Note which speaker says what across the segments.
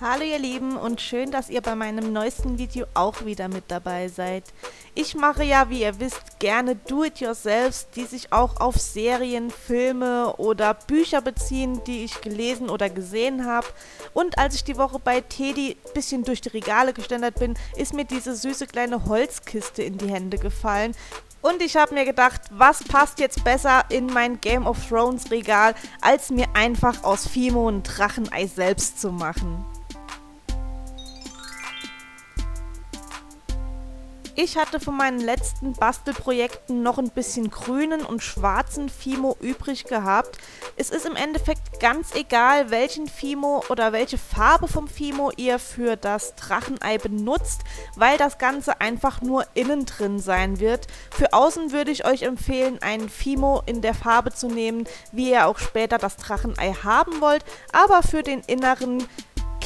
Speaker 1: Hallo ihr Lieben und schön, dass ihr bei meinem neuesten Video auch wieder mit dabei seid. Ich mache ja, wie ihr wisst, gerne Do-it-yourselfs, die sich auch auf Serien, Filme oder Bücher beziehen, die ich gelesen oder gesehen habe. Und als ich die Woche bei Teddy ein bisschen durch die Regale geständert bin, ist mir diese süße kleine Holzkiste in die Hände gefallen. Und ich habe mir gedacht, was passt jetzt besser in mein Game of Thrones Regal, als mir einfach aus Fimo ein Drachenei selbst zu machen. Ich hatte von meinen letzten Bastelprojekten noch ein bisschen grünen und schwarzen Fimo übrig gehabt. Es ist im Endeffekt ganz egal, welchen Fimo oder welche Farbe vom Fimo ihr für das Drachenei benutzt, weil das Ganze einfach nur innen drin sein wird. Für außen würde ich euch empfehlen, einen Fimo in der Farbe zu nehmen, wie ihr auch später das Drachenei haben wollt, aber für den inneren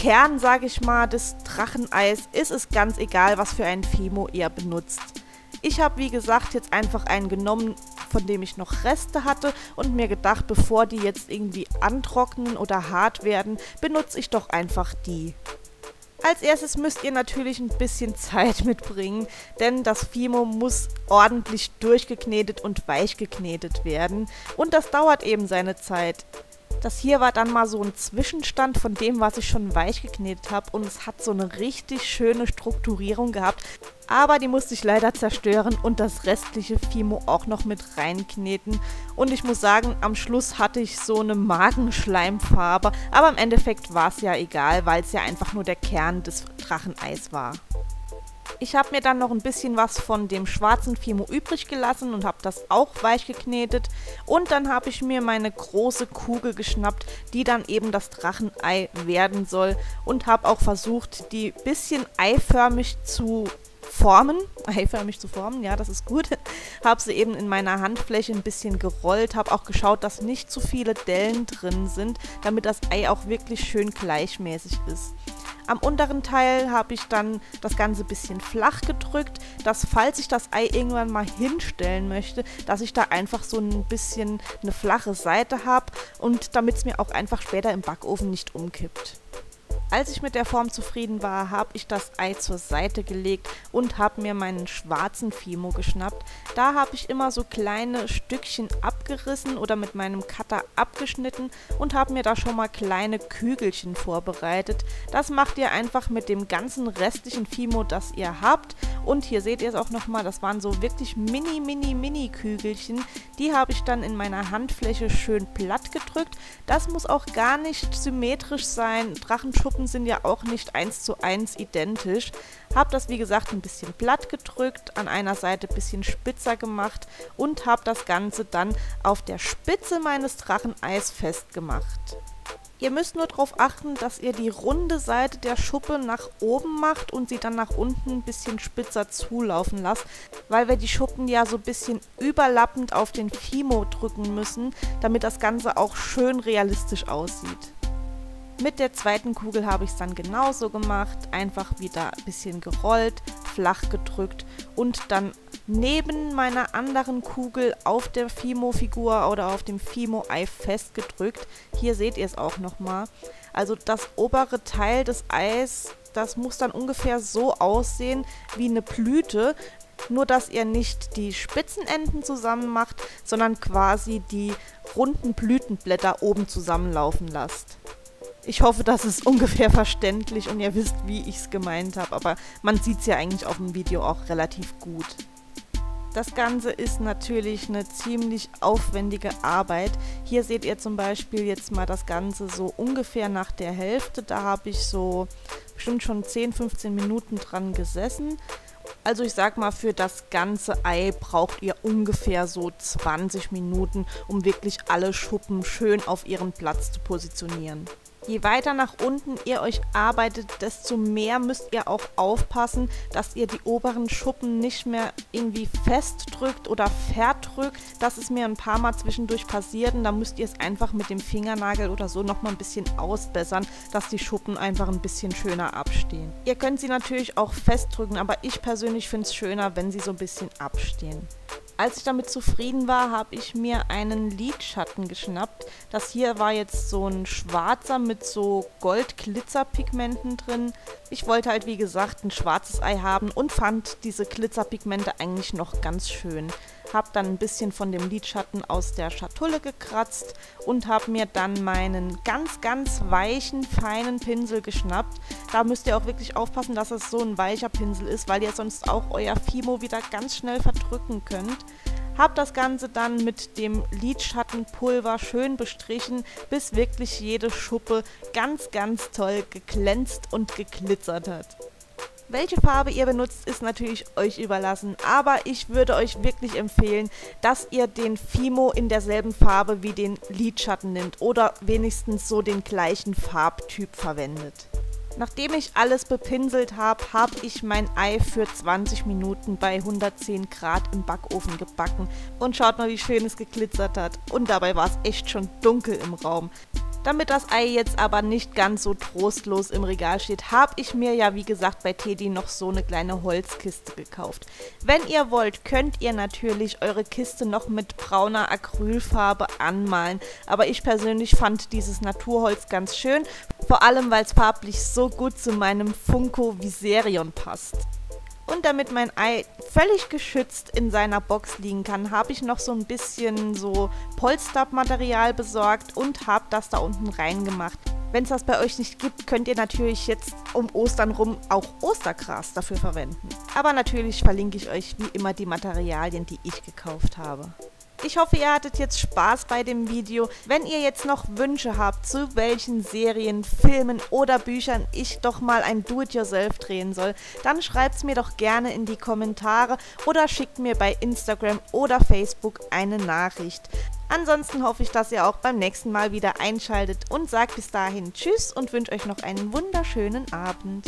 Speaker 1: Kern, sage ich mal, des Dracheneis ist es ganz egal, was für ein Fimo ihr benutzt. Ich habe, wie gesagt, jetzt einfach einen genommen, von dem ich noch Reste hatte und mir gedacht, bevor die jetzt irgendwie antrocknen oder hart werden, benutze ich doch einfach die. Als erstes müsst ihr natürlich ein bisschen Zeit mitbringen, denn das Fimo muss ordentlich durchgeknetet und weich geknetet werden und das dauert eben seine Zeit. Das hier war dann mal so ein Zwischenstand von dem, was ich schon weich geknetet habe und es hat so eine richtig schöne Strukturierung gehabt. Aber die musste ich leider zerstören und das restliche Fimo auch noch mit reinkneten. Und ich muss sagen, am Schluss hatte ich so eine Magenschleimfarbe. Aber im Endeffekt war es ja egal, weil es ja einfach nur der Kern des Dracheneis war. Ich habe mir dann noch ein bisschen was von dem schwarzen Fimo übrig gelassen und habe das auch weich geknetet. Und dann habe ich mir meine große Kugel geschnappt, die dann eben das Drachenei werden soll. Und habe auch versucht, die bisschen eiförmig zu formen, eiförmig zu formen, ja, das ist gut. habe sie eben in meiner Handfläche ein bisschen gerollt, habe auch geschaut, dass nicht zu viele Dellen drin sind, damit das Ei auch wirklich schön gleichmäßig ist. Am unteren Teil habe ich dann das Ganze ein bisschen flach gedrückt, dass falls ich das Ei irgendwann mal hinstellen möchte, dass ich da einfach so ein bisschen eine flache Seite habe und damit es mir auch einfach später im Backofen nicht umkippt. Als ich mit der Form zufrieden war, habe ich das Ei zur Seite gelegt und habe mir meinen schwarzen Fimo geschnappt. Da habe ich immer so kleine Stückchen abgerissen oder mit meinem Cutter abgeschnitten und habe mir da schon mal kleine Kügelchen vorbereitet. Das macht ihr einfach mit dem ganzen restlichen Fimo, das ihr habt. Und hier seht ihr es auch nochmal, das waren so wirklich mini, mini, mini Kügelchen. Die habe ich dann in meiner Handfläche schön platt gedrückt. Das muss auch gar nicht symmetrisch sein. Drachenschuppen Schuppen sind ja auch nicht eins zu eins identisch. Habe das wie gesagt ein bisschen platt gedrückt, an einer Seite ein bisschen spitzer gemacht und habe das Ganze dann auf der Spitze meines Dracheneis festgemacht. Ihr müsst nur darauf achten, dass ihr die runde Seite der Schuppe nach oben macht und sie dann nach unten ein bisschen spitzer zulaufen lasst, weil wir die Schuppen ja so ein bisschen überlappend auf den Fimo drücken müssen, damit das Ganze auch schön realistisch aussieht. Mit der zweiten Kugel habe ich es dann genauso gemacht, einfach wieder ein bisschen gerollt, flach gedrückt und dann neben meiner anderen Kugel auf der Fimo-Figur oder auf dem Fimo-Ei festgedrückt. Hier seht ihr es auch nochmal. Also das obere Teil des Eis, das muss dann ungefähr so aussehen wie eine Blüte, nur dass ihr nicht die Spitzenenden zusammen macht, sondern quasi die runden Blütenblätter oben zusammenlaufen lasst. Ich hoffe, das ist ungefähr verständlich und ihr wisst, wie ich es gemeint habe, aber man sieht es ja eigentlich auf dem Video auch relativ gut. Das Ganze ist natürlich eine ziemlich aufwendige Arbeit. Hier seht ihr zum Beispiel jetzt mal das Ganze so ungefähr nach der Hälfte. Da habe ich so bestimmt schon 10, 15 Minuten dran gesessen. Also ich sag mal, für das ganze Ei braucht ihr ungefähr so 20 Minuten, um wirklich alle Schuppen schön auf ihren Platz zu positionieren. Je weiter nach unten ihr euch arbeitet, desto mehr müsst ihr auch aufpassen, dass ihr die oberen Schuppen nicht mehr irgendwie festdrückt oder verdrückt. Das ist mir ein paar Mal zwischendurch passiert und da müsst ihr es einfach mit dem Fingernagel oder so nochmal ein bisschen ausbessern, dass die Schuppen einfach ein bisschen schöner abstehen. Ihr könnt sie natürlich auch festdrücken, aber ich persönlich finde es schöner, wenn sie so ein bisschen abstehen. Als ich damit zufrieden war, habe ich mir einen Lidschatten geschnappt. Das hier war jetzt so ein schwarzer mit so Gold-Glitzerpigmenten drin. Ich wollte halt wie gesagt ein schwarzes Ei haben und fand diese Glitzerpigmente eigentlich noch ganz schön. Hab dann ein bisschen von dem Lidschatten aus der Schatulle gekratzt und habe mir dann meinen ganz, ganz weichen, feinen Pinsel geschnappt. Da müsst ihr auch wirklich aufpassen, dass es so ein weicher Pinsel ist, weil ihr sonst auch euer Fimo wieder ganz schnell verdrücken könnt. Hab das Ganze dann mit dem Lidschattenpulver schön bestrichen, bis wirklich jede Schuppe ganz, ganz toll geglänzt und geglitzert hat. Welche Farbe ihr benutzt, ist natürlich euch überlassen, aber ich würde euch wirklich empfehlen, dass ihr den Fimo in derselben Farbe wie den Lidschatten nimmt oder wenigstens so den gleichen Farbtyp verwendet. Nachdem ich alles bepinselt habe, habe ich mein Ei für 20 Minuten bei 110 Grad im Backofen gebacken. Und schaut mal, wie schön es geglitzert hat. Und dabei war es echt schon dunkel im Raum. Damit das Ei jetzt aber nicht ganz so trostlos im Regal steht, habe ich mir ja wie gesagt bei Teddy noch so eine kleine Holzkiste gekauft. Wenn ihr wollt, könnt ihr natürlich eure Kiste noch mit brauner Acrylfarbe anmalen, aber ich persönlich fand dieses Naturholz ganz schön, vor allem weil es farblich so gut zu meinem Funko Viserion passt. Und damit mein Ei völlig geschützt in seiner Box liegen kann, habe ich noch so ein bisschen so Polstermaterial besorgt und habe das da unten reingemacht. Wenn es das bei euch nicht gibt, könnt ihr natürlich jetzt um Ostern rum auch Ostergras dafür verwenden. Aber natürlich verlinke ich euch wie immer die Materialien, die ich gekauft habe. Ich hoffe, ihr hattet jetzt Spaß bei dem Video. Wenn ihr jetzt noch Wünsche habt, zu welchen Serien, Filmen oder Büchern ich doch mal ein Do-it-yourself drehen soll, dann schreibt es mir doch gerne in die Kommentare oder schickt mir bei Instagram oder Facebook eine Nachricht. Ansonsten hoffe ich, dass ihr auch beim nächsten Mal wieder einschaltet und sagt bis dahin Tschüss und wünsche euch noch einen wunderschönen Abend.